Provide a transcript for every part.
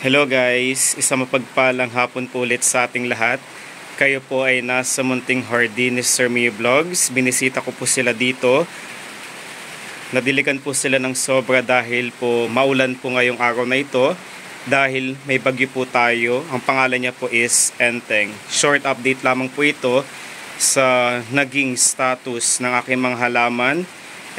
Hello guys, isang mapagpalang hapon po ulit sa ating lahat. Kayo po ay nasa Munting Hardy ni Sir Mio Vlogs. Binisita ko po sila dito. Nadiligan po sila ng sobra dahil po maulan po ngayong araw na ito. Dahil may bagyo po tayo. Ang pangalan niya po is Enteng. Short update lamang po ito sa naging status ng aking mga halaman.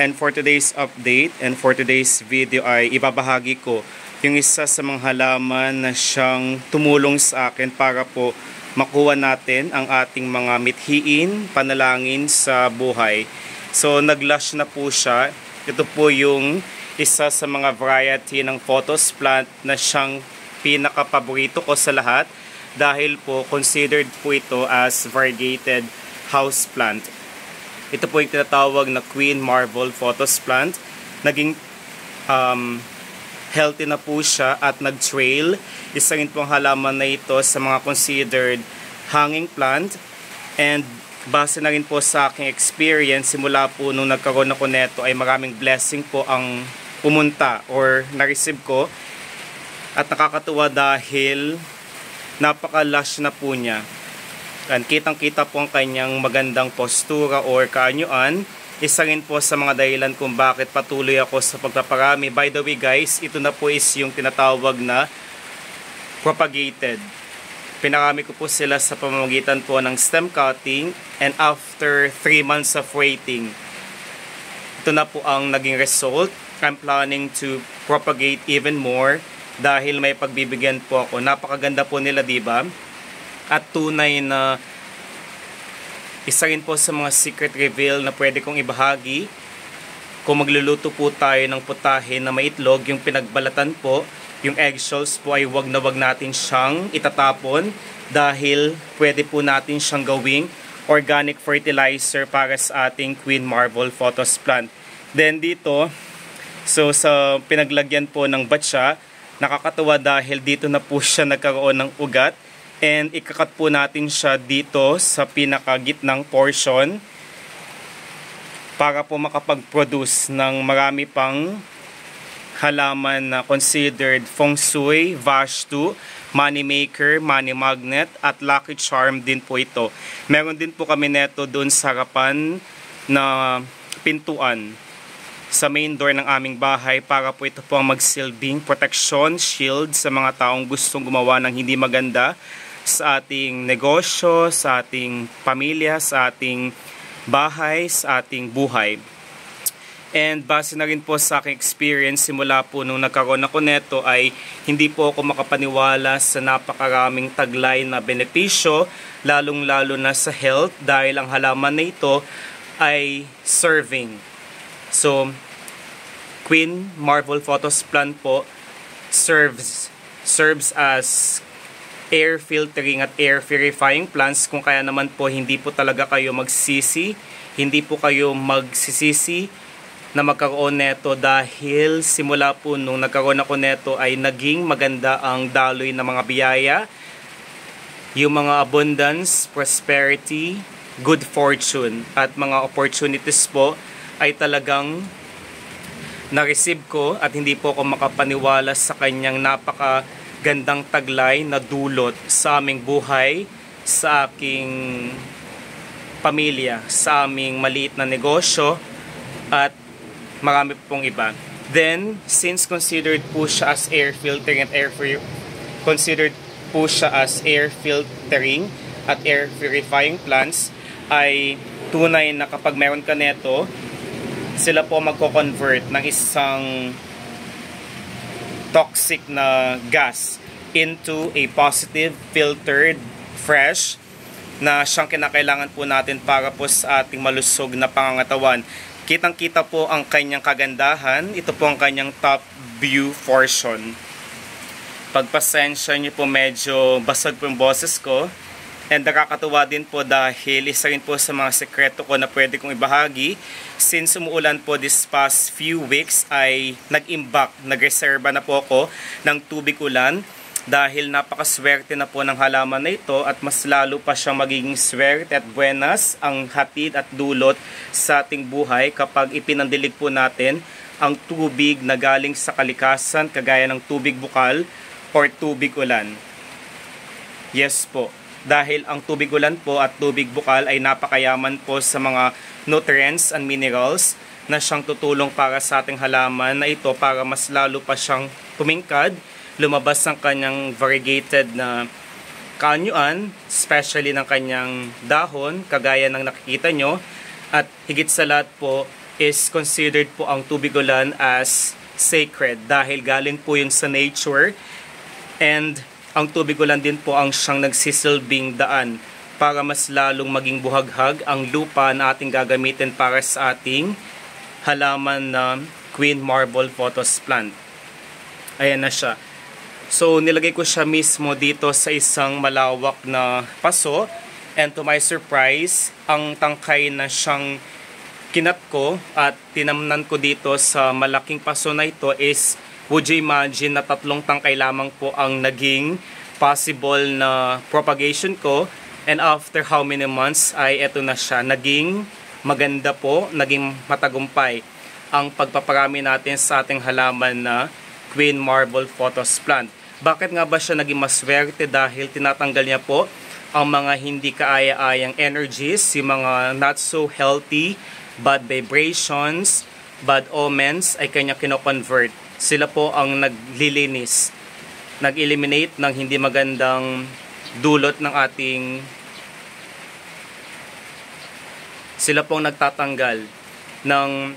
And for today's update and for today's video ay ibabahagi ko yung isa sa mga halaman na siyang tumulong sa akin para po makuha natin ang ating mga mithiin, panalangin sa buhay. So naglush na po siya. Ito po yung isa sa mga variety ng photos plant na siyang pinaka-paborito ko sa lahat dahil po considered po ito as variegated house plant. Ito po yung tinatawag na Queen Marble photos plant. Naging um, healthy na po siya at nag-trail. Isa rin pong halaman na ito sa mga considered hanging plant. And base na rin po sa aking experience, simula po nung nagkaroon ako neto ay maraming blessing po ang pumunta or na-receive ko. At nakakatuwa dahil napaka-lush na po niya. And kitang-kita po ang kanyang magandang postura or kaanyuan isa rin po sa mga dahilan kung bakit patuloy ako sa pagpaparami. By the way guys, ito na po is yung tinatawag na propagated. Pinarami ko po sila sa pamamagitan po ng stem cutting and after 3 months of waiting, ito na po ang naging result. I'm planning to propagate even more dahil may pagbibigyan po ako. Napakaganda po nila, di ba? At tunay na isa rin po sa mga secret reveal na pwede kong ibahagi. Kung magluluto po tayo ng putahe na may itlog, yung pinagbalatan po, yung eggshells po ay wag na wag natin siyang itatapon dahil pwede po natin siyang gawing organic fertilizer para sa ating Queen Marble photos plant. Then dito, so sa pinaglagyan po ng batsa, nakakatuwa dahil dito na po siya nagkaroon ng ugat And ikakat po natin siya dito sa pinakagitnang portion para po makapag-produce ng marami pang halaman na considered feng shui, vastu, money maker, money magnet at lucky charm din po ito. Meron din po kami neto doon sa harapan na pintuan sa main door ng aming bahay para po ito po ang magsilbing protection shield sa mga taong gustong gumawa ng hindi maganda sa ating negosyo, sa ating pamilya, sa ating bahay, sa ating buhay. And base na rin po sa aking experience simula po nung nagkaroon ako neto ay hindi po ako makapaniwala sa napakaraming taglay na benepisyo lalong lalo na sa health dahil ang halaman na ito ay serving. So, Queen Marvel Photos Plant po serves serves as air filtering at air purifying plants. Kung kaya naman po hindi po talaga kayo magsisi, hindi po kayo magsisisi na magkaroon neto dahil simula po nung nagkaroon ako neto ay naging maganda ang daloy ng mga biyaya, yung mga abundance, prosperity, good fortune at mga opportunities po ay talagang na-receive ko at hindi po ako makapaniwala sa kanyang napaka gandang taglay na dulot sa aming buhay, sa aking pamilya, sa aming maliit na negosyo, at marami pong iba. Then, since considered po siya as air filtering at air considered po siya as air filtering at air purifying plants, ay tunay na kapag meron ka neto, sila po magko-convert ng isang toxic na gas into a positive, filtered, fresh na siyang kinakailangan po natin para po sa ating malusog na pangangatawan. Kitang-kita po ang kanyang kagandahan. Ito po ang kanyang top view portion. Pagpasensya niyo po medyo basag po yung boses ko And nakakatuwa din po dahil isa rin po sa mga sekreto ko na pwede kong ibahagi. Since umuulan po this past few weeks ay nag-imbak, nagreserba na po ako ng tubig ulan dahil napakaswerte na po ng halaman na ito at mas lalo pa siyang magiging swerte at buenas ang hatid at dulot sa ating buhay kapag ipinandilig po natin ang tubig na galing sa kalikasan kagaya ng tubig bukal or tubig ulan. Yes po. Dahil ang tubig ulan po at tubig bukal ay napakayaman po sa mga nutrients and minerals na siyang tutulong para sa ating halaman na ito para mas lalo pa siyang tumingkad, lumabas ang kanyang variegated na kaanyuan, especially ng kanyang dahon, kagaya ng nakikita nyo. At higit sa lahat po is considered po ang tubig ulan as sacred dahil galing po yun sa nature and ang tubig ulan din po ang siyang nagsisilbing daan para mas lalong maging buhaghag ang lupa na ating gagamitin para sa ating halaman na Queen Marble Photos plant. Ayan na siya. So nilagay ko siya mismo dito sa isang malawak na paso and to my surprise, ang tangkay na siyang kinat ko at tinamnan ko dito sa malaking paso na ito is would you imagine na tatlong tangkay lamang po ang naging possible na propagation ko? And after how many months ay eto na siya naging maganda po naging matagumpay ang pagpaparami natin sa ating halaman na Queen Marble Photos plant. Bakit nga ba siya naging maswerte dahil tinatanggal niya po ang mga hindi kaaya-ayang energies, yung mga not so healthy, bad vibrations, bad omens ay kanya kino-convert sila po ang naglilinis, nag-eliminate ng hindi magandang dulot ng ating sila pong nagtatanggal ng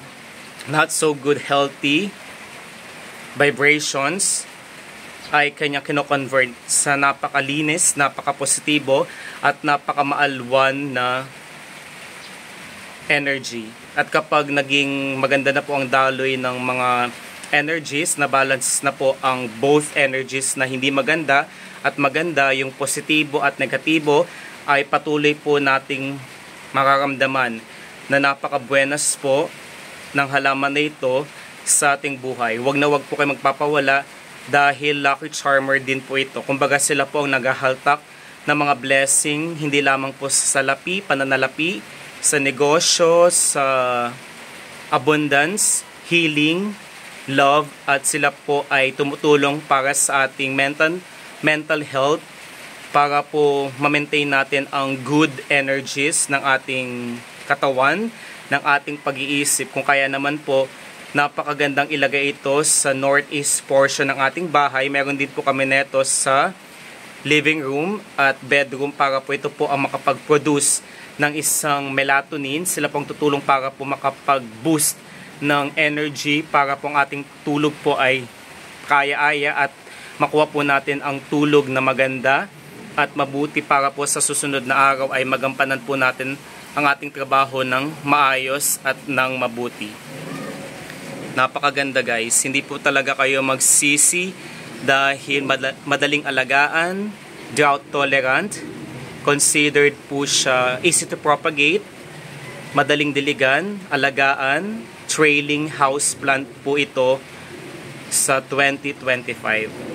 not so good healthy vibrations ay kanya kino-convert sa napakalinis, napaka-positibo at napakamaalwan na energy. At kapag naging maganda na po ang daloy ng mga energies, na balance na po ang both energies na hindi maganda at maganda, yung positibo at negatibo, ay patuloy po nating makaramdaman na napakabuenas po ng halaman na ito sa ating buhay. Huwag na huwag po kayo magpapawala dahil lucky charmer din po ito. Kumbaga sila po ang naghahaltak ng mga blessing, hindi lamang po sa salapi, pananalapi, sa negosyo, sa abundance, healing, love at sila po ay tumutulong para sa ating mental mental health para po ma-maintain natin ang good energies ng ating katawan, ng ating pag-iisip. Kung kaya naman po, napakagandang ilagay ito sa northeast portion ng ating bahay. Meron din po kami neto sa living room at bedroom para po ito po ang makapag-produce ng isang melatonin. Sila pong tutulong para po makapag-boost ng energy para pong ating tulog po ay kaya-aya at makuha po natin ang tulog na maganda at mabuti para po sa susunod na araw ay magampanan po natin ang ating trabaho ng maayos at ng mabuti. Napakaganda guys, hindi po talaga kayo magsisi dahil madaling alagaan, drought tolerant, considered po siya easy to propagate, madaling diligan, alagaan, trailing house plant po ito sa 2025.